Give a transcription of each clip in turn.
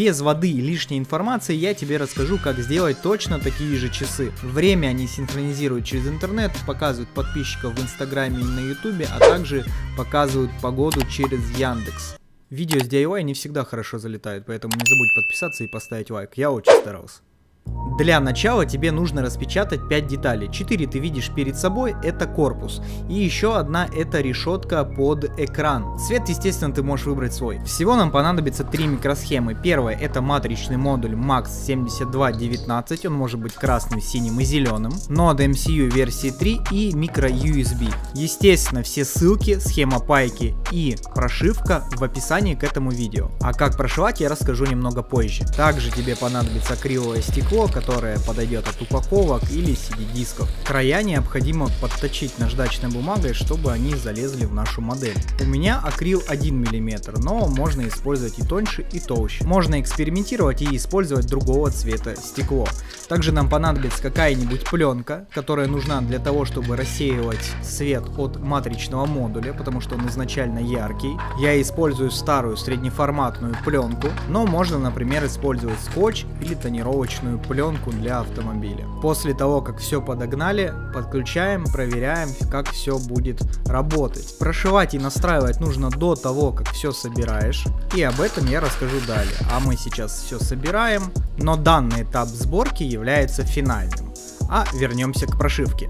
без воды и лишней информации я тебе расскажу, как сделать точно такие же часы. Время они синхронизируют через интернет, показывают подписчиков в инстаграме и на ютубе, а также показывают погоду через Яндекс. Видео с DIY не всегда хорошо залетают, поэтому не забудь подписаться и поставить лайк. Я очень старался. Для начала тебе нужно распечатать 5 деталей. 4 ты видишь перед собой, это корпус. И еще одна это решетка под экран. Цвет, естественно, ты можешь выбрать свой. Всего нам понадобится 3 микросхемы. Первая это матричный модуль MAX 7219, он может быть красным, синим и зеленым. Нода MCU версии 3 и микро USB. Естественно, все ссылки, схема пайки и прошивка в описании к этому видео. А как прошивать я расскажу немного позже. Также тебе понадобится акриловое стекло, которое подойдет от упаковок или CD-дисков. Края необходимо подточить наждачной бумагой, чтобы они залезли в нашу модель. У меня акрил 1 мм, но можно использовать и тоньше, и толще. Можно экспериментировать и использовать другого цвета стекло. Также нам понадобится какая-нибудь пленка, которая нужна для того, чтобы рассеивать свет от матричного модуля, потому что он изначально яркий. Я использую старую среднеформатную пленку, но можно, например, использовать скотч или тонировочную пленку для автомобиля. После того, как все подогнали, подключаем, проверяем, как все будет работать. Прошивать и настраивать нужно до того, как все собираешь. И об этом я расскажу далее. А мы сейчас все собираем, но данный этап сборки является финальным. А вернемся к прошивке.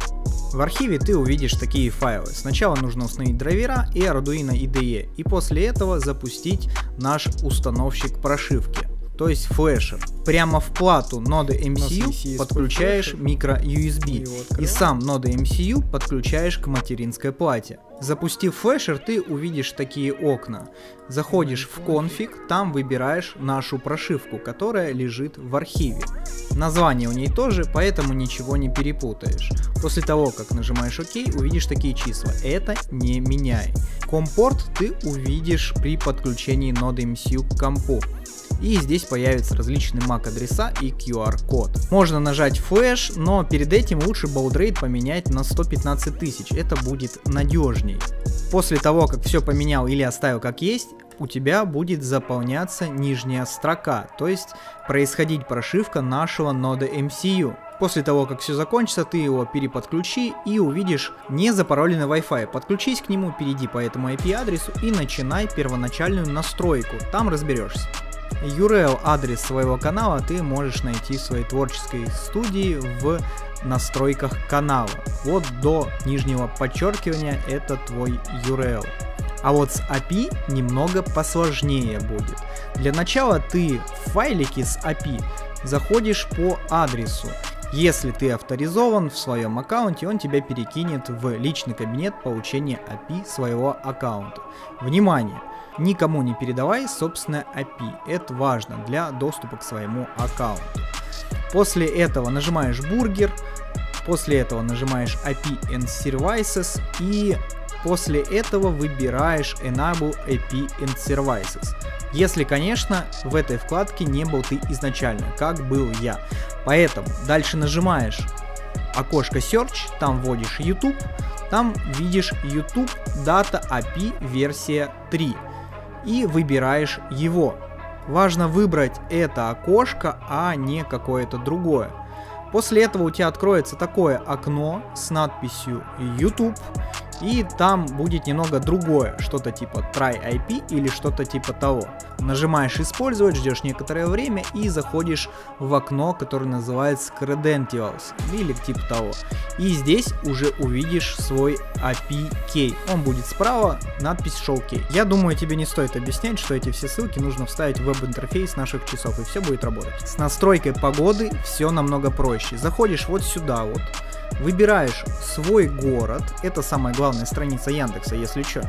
В архиве ты увидишь такие файлы. Сначала нужно установить драйвера и Arduino IDE, и после этого запустить наш установщик прошивки то есть флешер. Прямо в плату ноды MCU подключаешь микро USB и сам ноды MCU подключаешь к материнской плате. Запустив флешер, ты увидишь такие окна. Заходишь в конфиг, там выбираешь нашу прошивку, которая лежит в архиве. Название у ней тоже, поэтому ничего не перепутаешь. После того, как нажимаешь ОК, увидишь такие числа. Это не меняй. Компорт ты увидишь при подключении ноды MCU к компу и здесь появятся различные MAC адреса и QR-код. Можно нажать флеш, но перед этим лучше baud поменять на 115 тысяч, это будет надежней. После того, как все поменял или оставил как есть, у тебя будет заполняться нижняя строка, то есть происходить прошивка нашего нода MCU. После того, как все закончится, ты его переподключи и увидишь незапароленный Wi-Fi. Подключись к нему, перейди по этому IP адресу и начинай первоначальную настройку. Там разберешься. URL адрес своего канала ты можешь найти в своей творческой студии в настройках канала. Вот до нижнего подчеркивания это твой URL. А вот с API немного посложнее будет. Для начала ты в файлике с API заходишь по адресу. Если ты авторизован в своем аккаунте, он тебя перекинет в личный кабинет получения API своего аккаунта. Внимание! Никому не передавай собственное API. Это важно для доступа к своему аккаунту. После этого нажимаешь бургер, после этого нажимаешь API and Services и после этого выбираешь Enable API and Services. Если, конечно, в этой вкладке не был ты изначально, как был я. Поэтому дальше нажимаешь окошко Search, там вводишь YouTube, там видишь YouTube Data API версия 3 и выбираешь его. Важно выбрать это окошко, а не какое-то другое. После этого у тебя откроется такое окно с надписью YouTube и там будет немного другое, что-то типа try IP или что-то типа того. Нажимаешь использовать, ждешь некоторое время и заходишь в окно, которое называется Credentials или типа того. И здесь уже увидишь свой API key. Он будет справа, надпись Show Key. Я думаю, тебе не стоит объяснять, что эти все ссылки нужно вставить в веб-интерфейс наших часов и все будет работать. С настройкой погоды все намного проще. Заходишь вот сюда вот, Выбираешь свой город, это самая главная страница Яндекса, если что.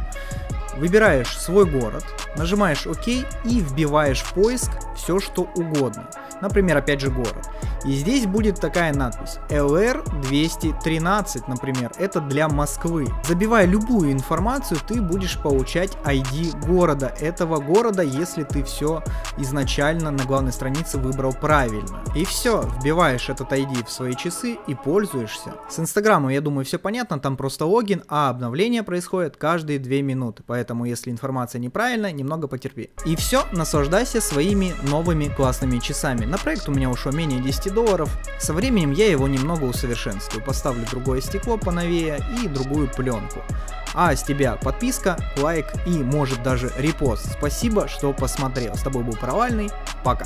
Выбираешь свой город, нажимаешь ОК и вбиваешь в поиск все, что угодно. Например, опять же город. И здесь будет такая надпись LR213, например, это для Москвы. Забивая любую информацию, ты будешь получать ID города этого города, если ты все изначально на главной странице выбрал правильно. И все, вбиваешь этот ID в свои часы и пользуешься. С Инстаграмом, я думаю, все понятно, там просто логин, а обновление происходит каждые 2 минуты, поэтому если информация неправильная, немного потерпи. И все, наслаждайся своими новыми классными часами. На проект у меня ушло менее 10 долларов, со временем я его немного усовершенствую, поставлю другое стекло поновее и другую пленку. А с тебя подписка, лайк и может даже репост. Спасибо, что посмотрел. С тобой был Провальный. Пока.